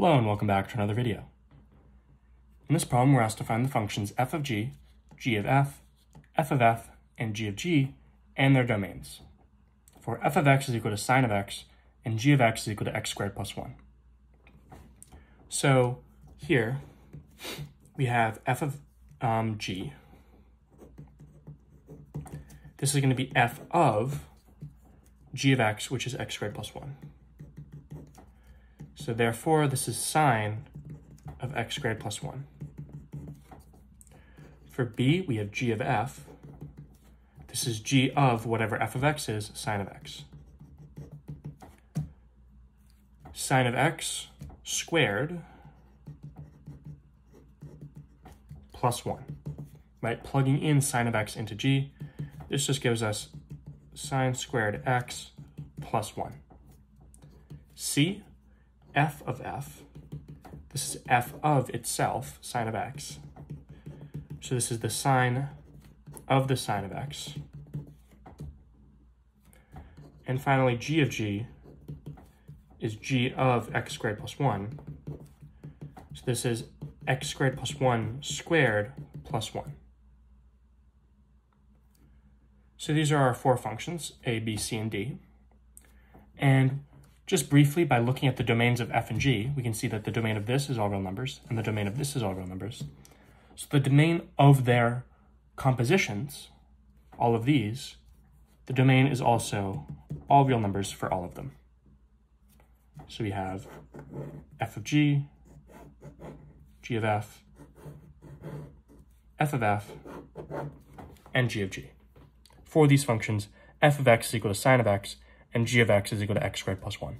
Hello and welcome back to another video. In this problem, we're asked to find the functions f of g, g of f, f of f, and g of g, and their domains. For f of x is equal to sine of x, and g of x is equal to x squared plus 1. So here, we have f of um, g. This is going to be f of g of x, which is x squared plus 1. So therefore, this is sine of x squared plus 1. For b, we have g of f. This is g of whatever f of x is, sine of x. Sine of x squared plus 1. Right, plugging in sine of x into g, this just gives us sine squared x plus 1. c f of f. This is f of itself, sine of x. So this is the sine of the sine of x. And finally, g of g is g of x squared plus 1. So this is x squared plus 1 squared plus 1. So these are our four functions, a, b, c, and d. And just briefly, by looking at the domains of f and g, we can see that the domain of this is all real numbers, and the domain of this is all real numbers. So the domain of their compositions, all of these, the domain is also all real numbers for all of them. So we have f of g, g of f, f of f, and g of g. For these functions, f of x is equal to sine of x, and g of x is equal to x squared plus 1.